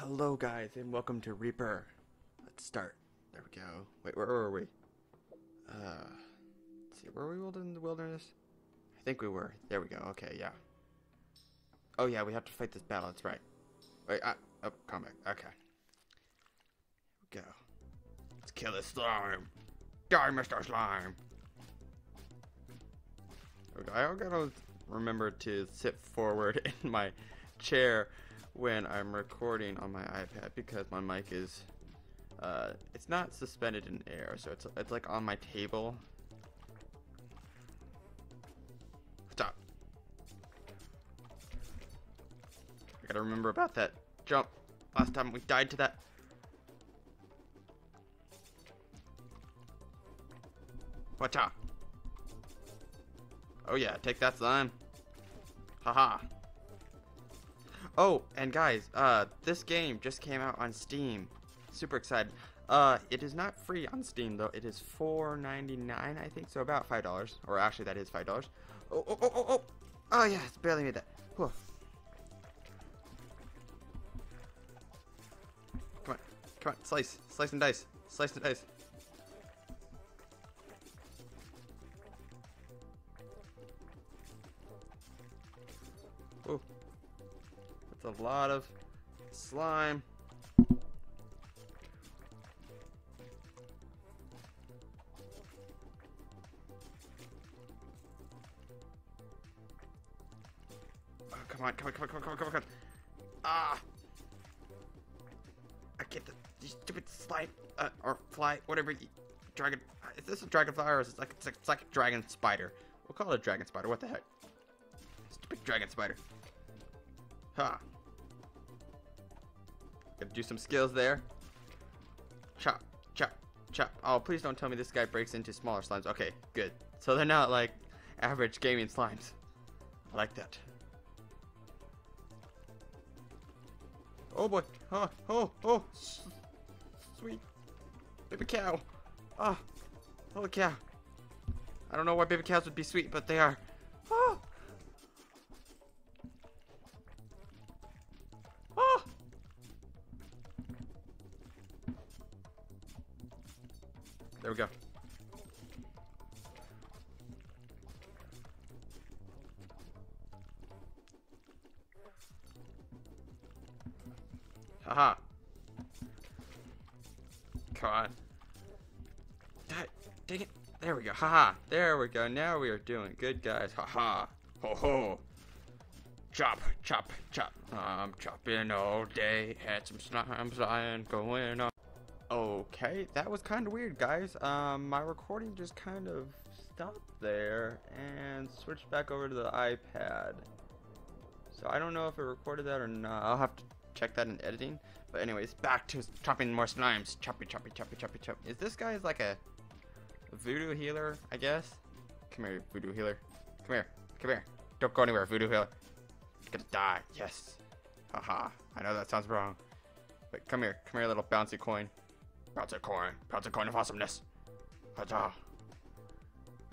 Hello, guys, and welcome to Reaper. Let's start. There we go. Wait, where were we? Uh, see, were we in the wilderness? I think we were. There we go. Okay, yeah. Oh yeah, we have to fight this battle. That's right. Wait, uh, oh, come back. Okay. Here we go. Let's kill this slime. Die, Mr. Slime. I gotta remember to sit forward in my chair when I'm recording on my iPad because my mic is uh, it's not suspended in air, so it's it's like on my table. Stop. I gotta remember about that jump. Last time we died to that. Watch out. Oh yeah, take that slime. Haha. Oh, and guys, uh, this game just came out on Steam. Super excited. Uh, it is not free on Steam though. It is $4.99, I think, so about five dollars. Or actually, that is five dollars. Oh, oh, oh, oh, oh! Oh yeah, it's barely made that. Whew. Come on, come on, slice, slice and dice, slice and dice. Oh, a lot of slime. Oh, come on, come on, come on, come on, come on, come on, come on. Ah! I get the, stupid slime, uh, or fly, whatever you, dragon, is this a dragonfly or is it like, it's like, it's like a dragon spider? We'll call it a dragon spider, what the heck? Stupid dragon spider. Ha. Gotta do some skills there. Chop, chop, chop. Oh, please don't tell me this guy breaks into smaller slimes. Okay, good. So they're not like average gaming slimes. I like that. Oh boy. Oh, oh, oh. Sweet. Baby cow. Oh, holy cow. I don't know why baby cows would be sweet, but they are. Come on. Dang, dang it. There we go. Haha. There we go. Now we are doing good, guys. Haha. Ho ho. Chop, chop, chop. I'm chopping all day. Had some slime flying going on. Okay, that was kind of weird, guys. Um, my recording just kind of stopped there and switched back over to the iPad. So I don't know if it recorded that or not. I'll have to check that in editing. But anyways, back to chopping more slimes. Choppy, choppy, choppy, choppy, chop. Is this guy is like a voodoo healer, I guess? Come here, voodoo healer. Come here. Come here. Don't go anywhere, voodoo healer. You're gonna die. Yes. Haha. I know that sounds wrong. But come here. Come here, little bouncy coin. Bouncy coin. Bouncy coin of awesomeness. Huzzah.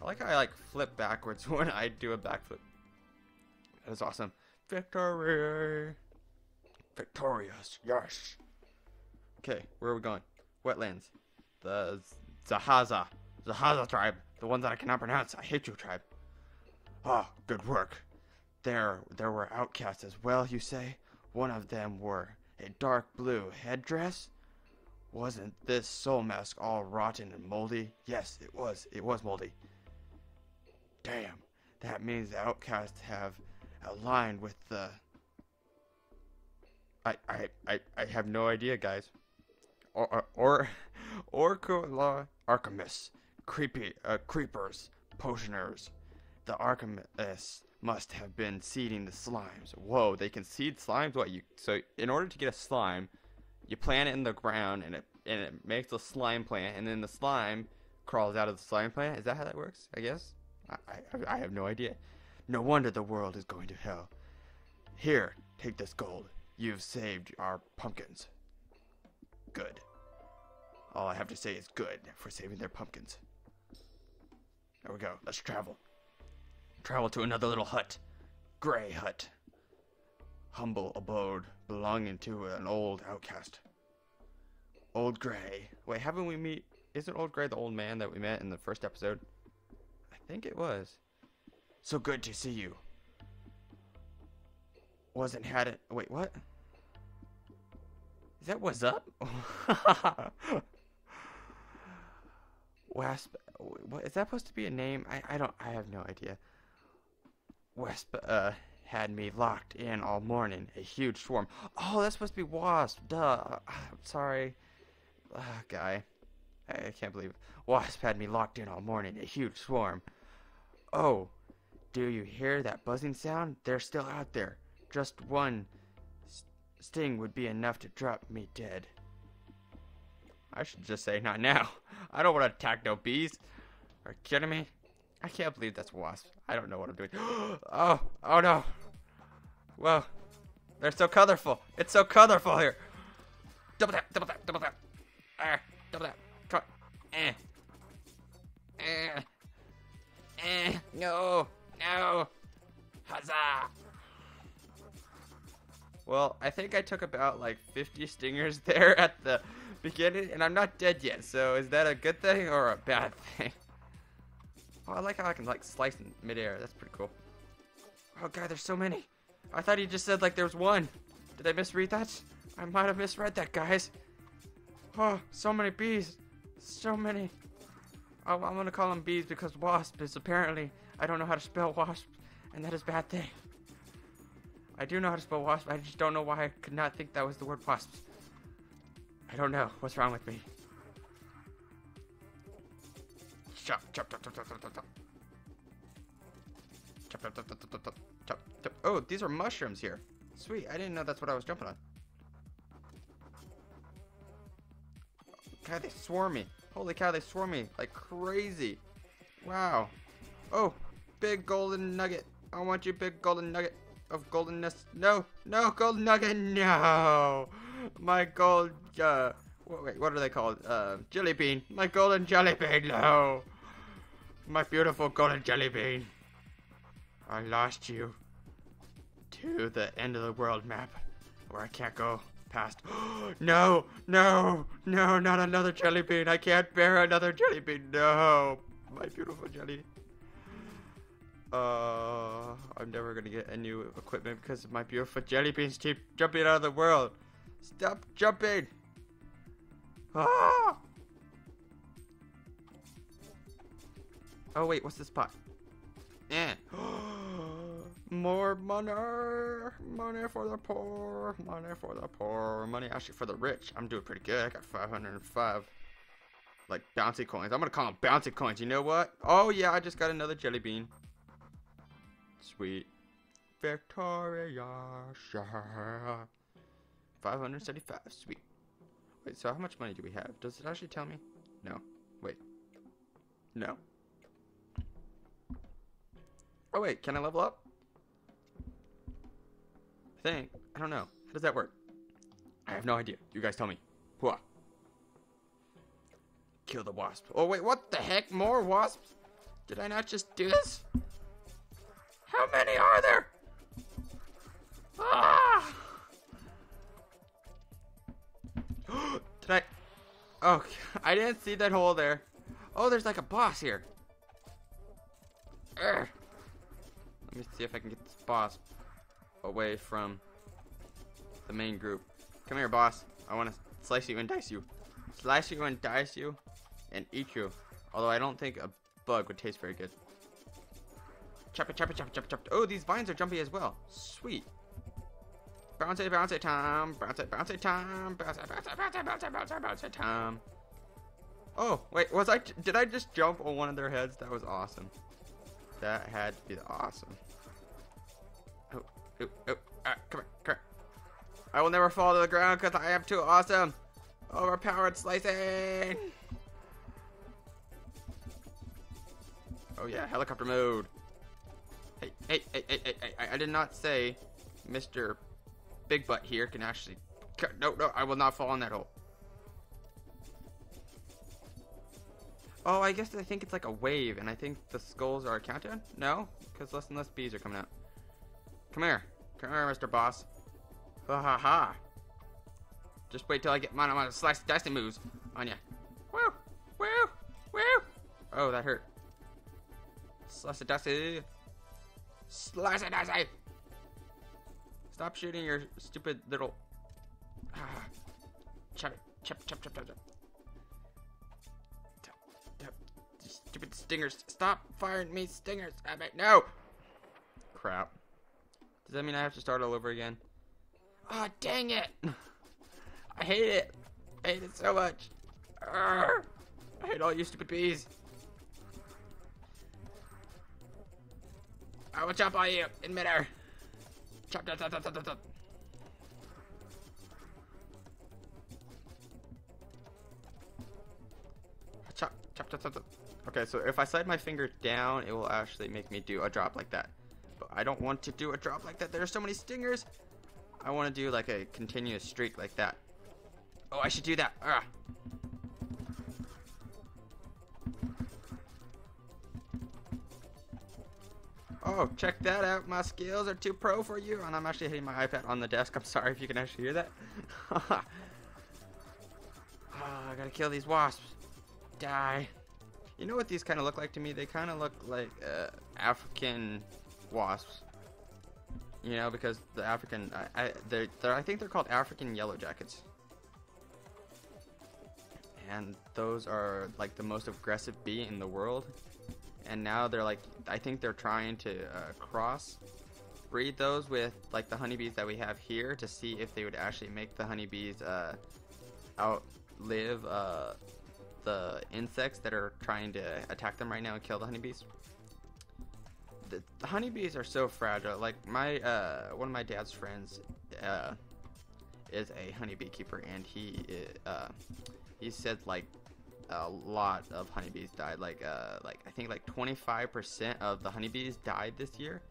I like how I like flip backwards when I do a backflip. That is awesome. Victory. Victorious. Yes. Okay, where are we going? Wetlands. The Zahaza. Zahaza tribe. The one that I cannot pronounce. I hate you, tribe. Ah, oh, good work. There, there were outcasts as well, you say? One of them wore a dark blue headdress? Wasn't this soul mask all rotten and moldy? Yes, it was. It was moldy. Damn. That means the outcasts have aligned with the... I, I, I, I have no idea, guys. Or, or, or, or alchemists, creepy, uh, creepers, potioners. The alchemists must have been seeding the slimes. Whoa, they can seed slimes? What you so in order to get a slime, you plant it in the ground and it and it makes a slime plant and then the slime crawls out of the slime plant? Is that how that works? I guess? I, I, I have no idea. No wonder the world is going to hell. Here, take this gold. You've saved our pumpkins. Good. All I have to say is good for saving their pumpkins. There we go. Let's travel. Travel to another little hut. Gray hut. humble abode belonging to an old outcast. Old Gray. Wait, haven't we meet? Isn't Old Gray the old man that we met in the first episode? I think it was. So good to see you. Wasn't had it. Wait, what? Is that what's up? Wasp. What is that supposed to be a name? I I don't. I have no idea. Wasp. Uh had me locked in all morning. A huge swarm. Oh, that's supposed to be Wasp. Duh. I'm sorry. Uh, guy. I, I can't believe. Wasp had me locked in all morning. A huge swarm. Oh, do you hear that buzzing sound? They're still out there. Just one sting would be enough to drop me dead. I should just say not now. I don't want to attack no bees. Are you kidding me? I can't believe that's wasp. I don't know what I'm doing. oh, oh no. Whoa. They're so colorful. It's so colorful here. Double tap, double tap, double tap. Ah, double tap. Come on. Eh. Eh. Eh. No. No. Huzzah. Well, I think I took about like 50 stingers there at the beginning, and I'm not dead yet. So is that a good thing or a bad thing? Oh, I like how I can like slice in midair. That's pretty cool. Oh god, there's so many. I thought he just said like there was one. Did I misread that? I might have misread that, guys. Oh, so many bees. So many. Oh, I'm gonna call them bees because wasp is apparently I don't know how to spell wasp, and that is bad thing. I do know how to spell wasp. I just don't know why I could not think that was the word wasps. I don't know. What's wrong with me? Chop, chop, chop, chop, chop, chop, chop, chop. Chop, chop, chop, chop, chop, chop. Oh, these are mushrooms here. Sweet. I didn't know that's what I was jumping on. God, they swarm me. Holy cow, they swarm me like crazy. Wow. Oh, big golden nugget. I want you, big golden nugget of goldenness. No, no, golden nugget. No, my gold. Uh, wait, what are they called? Uh, jelly bean. My golden jelly bean. No, my beautiful golden jelly bean. I lost you to the end of the world map, where I can't go past. no, no, no, not another jelly bean. I can't bear another jelly bean. No, my beautiful jelly. Uh, I'm never gonna get a new equipment because of my beautiful jelly beans keep jumping out of the world. Stop jumping! Ah! Oh wait, what's this pot? Eh. More money! Money for the poor! Money for the poor! Money actually for the rich. I'm doing pretty good. I got 505 like bouncy coins. I'm gonna call them bouncy coins. You know what? Oh yeah, I just got another jelly bean. Sweet. Victoria. 575. Sweet. Wait, so how much money do we have? Does it actually tell me? No. Wait. No. Oh wait, can I level up? I think. I don't know. How does that work? I have no idea. You guys tell me. Hooah. Kill the wasp. Oh wait, what the heck? More wasps? Did I not just do this? How many are there? Ah! Did I? Oh, I didn't see that hole there. Oh, there's like a boss here. Urgh. Let me see if I can get this boss away from the main group. Come here, boss. I want to slice you and dice you. Slice you and dice you and eat you. Although I don't think a bug would taste very good. Chop it, chop it, chop it, chop it, chop it. Oh, these vines are jumpy as well. Sweet. Bounce it, bounce it, time. Bounce it, bounce it, time. Bounce it, bounce it, bounce it, bounce it, bounce it, bounce it, time. Oh, wait, was I, did I just jump on one of their heads? That was awesome. That had to be awesome. Oh, oh, oh, ah, come here, come here. I will never fall to the ground because I am too awesome. Overpowered slicing. Oh yeah, helicopter mode. Hey, hey, hey, hey, hey, I did not say Mr. Big Butt here can actually... No, no, I will not fall in that hole. Oh, I guess I think it's like a wave, and I think the skulls are a countdown? No? Because less and less bees are coming out. Come here. Come here, Mr. Boss. Ha ha ha. Just wait till I get my, my slice dicey moves on ya. Woo! Woo! Woo! Oh, that hurt. Slice it dicey. Slice it dicey! Stop shooting your stupid little. Ah. Chop it. Chop, chop, chop, chop, chop. Chop, chop. Stupid stingers. Stop firing me, stingers. I mean, no! Crap. Does that mean I have to start all over again? Oh, dang it! I hate it. I hate it so much. I hate all you stupid bees. I will chop on you in midair. Chop, chop, chop, chop, chop, chop. Chop, chop, chop, chop, chop. Okay, so if I slide my finger down, it will actually make me do a drop like that. But I don't want to do a drop like that. There are so many stingers. I want to do like a continuous streak like that. Oh, I should do that. Ah. Oh, check that out. My skills are too pro for you. And I'm actually hitting my iPad on the desk. I'm sorry if you can actually hear that. oh, I gotta kill these wasps. Die. You know what these kind of look like to me? They kind of look like uh, African wasps. You know, because the African, I, I, they're, they're, I think they're called African yellow jackets. And those are like the most aggressive bee in the world. And now they're like, I think they're trying to uh, cross breed those with like the honeybees that we have here to see if they would actually make the honeybees uh, outlive uh, the insects that are trying to attack them right now and kill the honeybees the, the honeybees are so fragile. Like my uh, one of my dad's friends uh, is a honeybee keeper, and he uh, he said like a lot of honeybees died. Like uh, like I think like 25% of the honeybees died this year,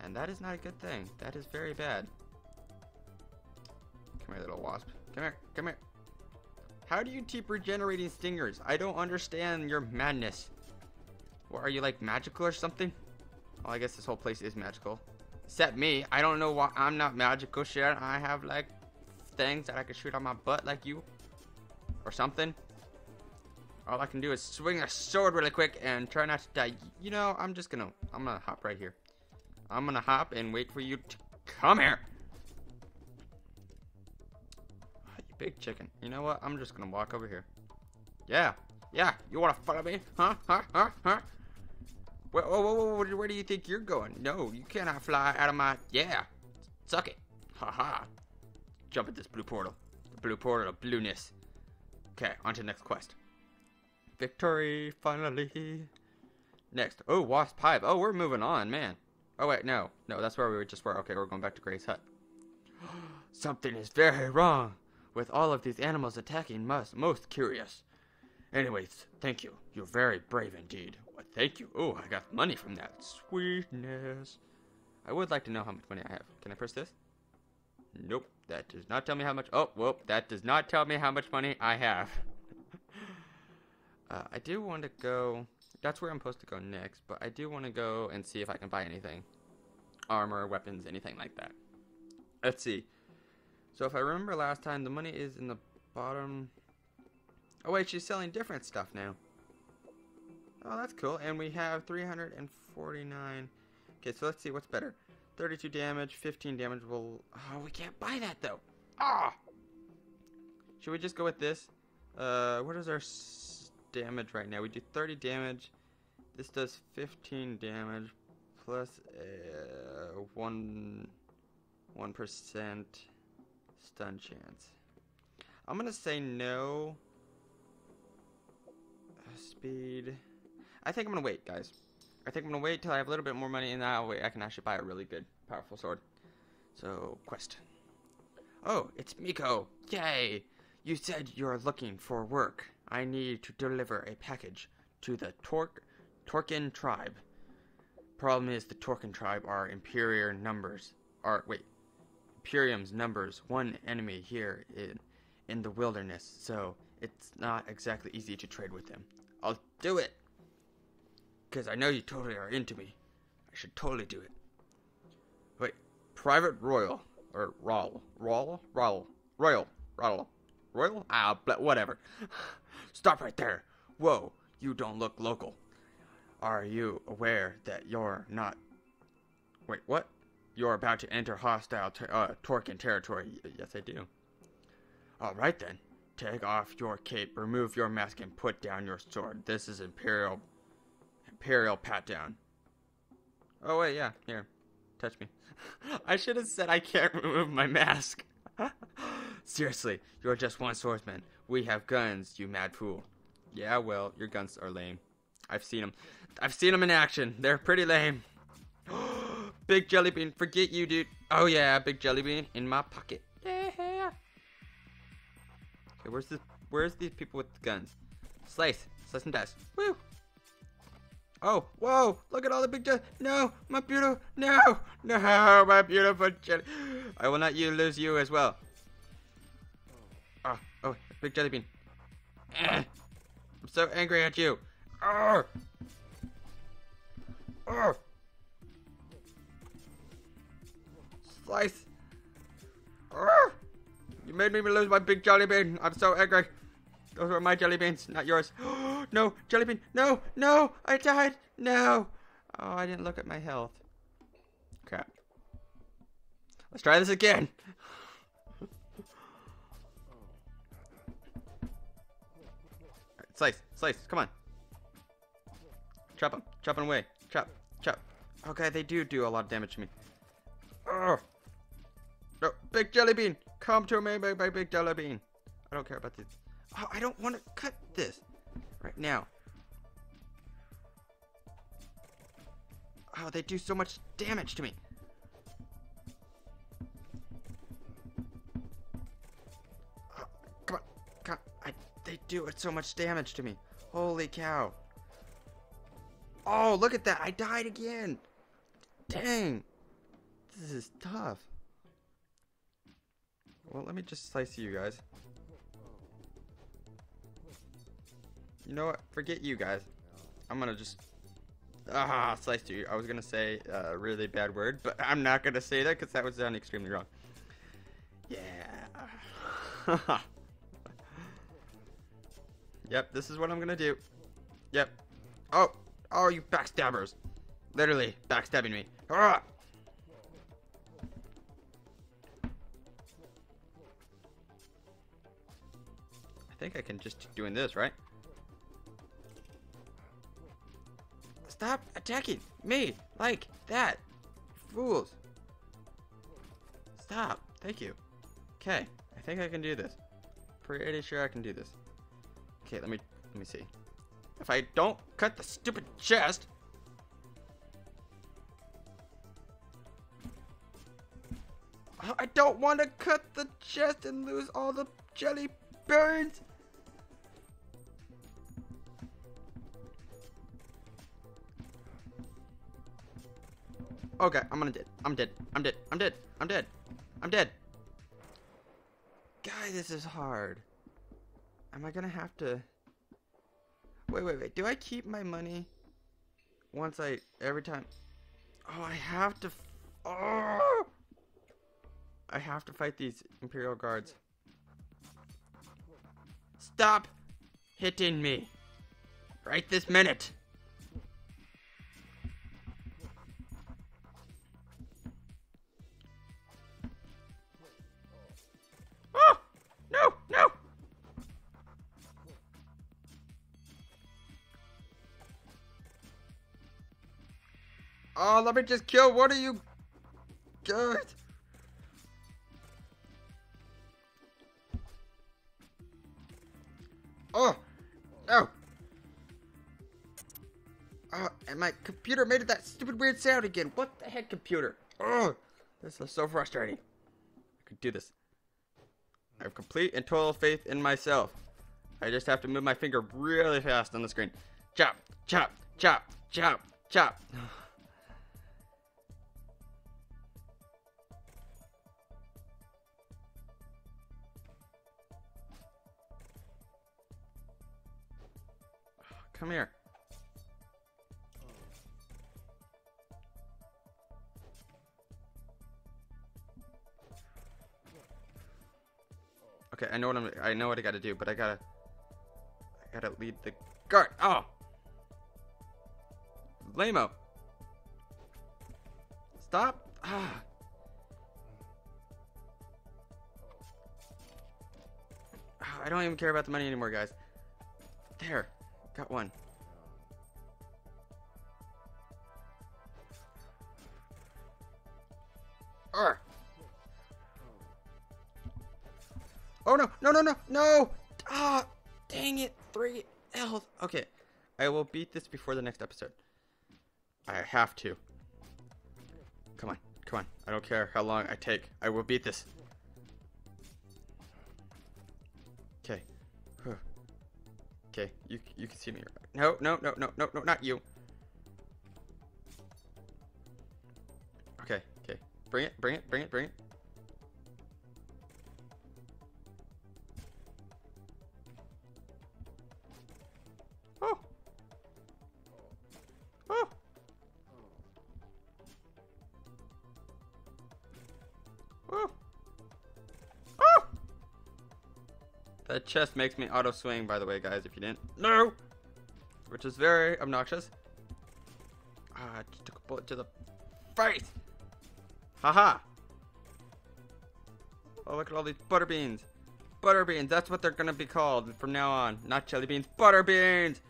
and that is not a good thing. That is very bad. Come here, little wasp. Come here. Come here. How do you keep regenerating stingers? I don't understand your madness. What, are you like magical or something? Well, I guess this whole place is magical. Except me. I don't know why I'm not magical shit. I have like things that I can shoot on my butt like you. Or something. All I can do is swing a sword really quick and try not to die. You know, I'm just gonna, I'm gonna hop right here. I'm gonna hop and wait for you to come here. Oh, you big chicken. You know what? I'm just gonna walk over here. Yeah. Yeah. You wanna follow me? Huh? Huh? Huh? Huh? Where, whoa, whoa, whoa, where, do you think you're going? No, you cannot fly out of my... Yeah. Suck it. Ha ha. Jump at this blue portal. The blue portal of blueness. Okay, on to the next quest. Victory, finally. Next. Oh, Wasp Hive. Oh, we're moving on, man. Oh, wait, no. No, that's where we just were. Okay, we're going back to Gray's hut. Something is very wrong with all of these animals attacking us. Most curious. Anyways, thank you. You're very brave indeed. Well, thank you. Oh, I got money from that. Sweetness. I would like to know how much money I have. Can I press this? Nope. That does not tell me how much. Oh, well, that does not tell me how much money I have. Uh, I do want to go. That's where I'm supposed to go next, but I do want to go and see if I can buy anything armor, weapons, anything like that. Let's see. So if I remember last time, the money is in the bottom Oh wait, she's selling different stuff now. Oh, that's cool. And we have 349. Okay, so let's see what's better. 32 damage, 15 damage. Well, oh, we can't buy that though. Ah. Should we just go with this? Uh, what is our damage right now? We do 30 damage. This does 15 damage plus uh, one one percent stun chance. I'm gonna say no speed. I think I'm gonna wait, guys. I think I'm gonna wait till I have a little bit more money, and that way I can actually buy a really good, powerful sword. So, quest. Oh, it's Miko! Yay! You said you're looking for work. I need to deliver a package to the Tork Torkin tribe. Problem is, the Torkin tribe are inferior numbers. Are wait, Imperium's numbers one enemy here in in the wilderness, so it's not exactly easy to trade with them. I'll do it. Because I know you totally are into me. I should totally do it. Wait, Private Royal. or roll, roll, roll, royal, roll, royal. Ah, whatever. Stop right there. Whoa, you don't look local. Are you aware that you're not? Wait, what? You're about to enter hostile ter- uh, Torkin territory. Y- yes, I do. All right then. Take off your cape, remove your mask, and put down your sword. This is Imperial. Imperial pat down. Oh wait, yeah, here, touch me. I should have said I can't remove my mask. Seriously, you're just one swordsman. We have guns, you mad fool. Yeah, well, your guns are lame. I've seen them. I've seen them in action. They're pretty lame. big jelly bean, forget you, dude. Oh yeah, big jelly bean in my pocket. Yeah. Okay, where's this? Where's these people with the guns? Slice, slice and dice. Woo. Oh, whoa! Look at all the big jelly. No, my beautiful. No, no, my beautiful jelly. I will not you lose you as well. Big jelly bean. Eh. I'm so angry at you. Arr! Arr! Slice. Arr! You made me lose my big jelly bean. I'm so angry. Those were my jelly beans, not yours. no, jelly bean. No, no, I died. No. Oh, I didn't look at my health. Crap. Let's try this again. Slice, slice, come on. Chop them, chop them away. Chop, chop. Okay, they do do a lot of damage to me. Oh. No, big jelly bean, come to me, big, big, big jelly bean. I don't care about this. Oh, I don't want to cut this right now. Oh, they do so much damage to me. I, they do it so much damage to me. Holy cow. Oh, look at that. I died again. Dang. This is tough. Well, let me just slice you guys. You know what? Forget you guys. I'm gonna just ah slice you. I was gonna say a really bad word, but I'm not gonna say that because that was done extremely wrong. Yeah. yep, this is what I'm gonna do. Yep. Oh, oh, you backstabbers! Literally backstabbing me. Ah! I think I can just keep doing this, right? Stop attacking me like that. Fools. Stop. Thank you. Okay, I think I can do this. Pretty sure I can do this. Okay, let me let me see. If I don't cut the stupid chest. I don't want to cut the chest and lose all the jelly beans. Okay, I'm gonna dead. I'm dead. I'm dead. I'm dead. I'm dead. I'm dead. Guy, this is hard. Am I gonna have to? Wait, wait, wait. Do I keep my money once I every time? Oh, I have to. Oh! I have to fight these Imperial guards. Stop hitting me right this minute. Oh, let me just kill one of you guys. Oh! No! Oh, and my computer made that stupid weird sound again. What the heck, computer? Oh! This is so frustrating. I could do this. I have complete and total faith in myself. I just have to move my finger really fast on the screen. Chop, chop, chop, chop, chop. Come here. Okay, I know what I'm. I know what I gotta do, but I gotta. I gotta lead the guard. Oh. Lameo. Stop. Ah. Ah, I don't even care about the money anymore, guys. There. Got one. Arr. Oh no, no, no, no, no! Ah, dang it, three health. Okay, I will beat this before the next episode. I have to. Come on, come on. I don't care how long I take. I will beat this. Okay, you you can see me. No, no, no, no, no, no, not you. Okay, okay. Bring it, bring it, bring it, bring it. That chest makes me auto swing, by the way, guys, if you didn't. No! Which is very obnoxious. Ah, I just took a bullet to the face! Haha! Oh, look at all these butter beans. Butter beans, that's what they're gonna be called from now on. Not jelly beans, butter beans!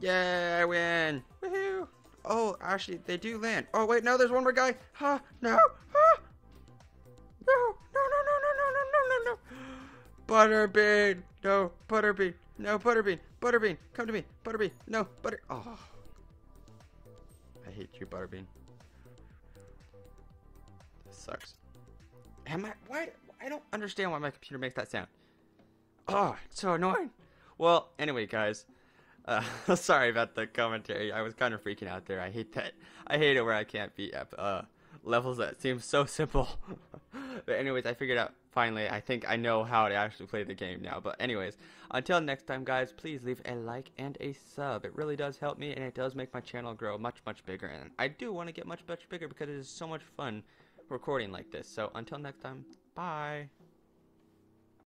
Yay, I win! Woohoo! Oh, actually, they do land. Oh, wait, no, there's one more guy. No! Huh? No! Butterbean! No, Butterbean! No, Butterbean! Butterbean! Come to me! Butterbean! No, Butter... Oh. I hate you, Butterbean. This sucks. Am I... Why... I don't understand why my computer makes that sound. Oh, it's so annoying. Well, anyway, guys. Uh, sorry about the commentary. I was kind of freaking out there. I hate that. I hate it where I can't beat uh, levels that seem so simple. but anyways, I figured out finally. I think I know how to actually play the game now. But anyways, until next time, guys, please leave a like and a sub. It really does help me, and it does make my channel grow much, much bigger. And I do want to get much, much bigger because it is so much fun recording like this. So until next time, bye.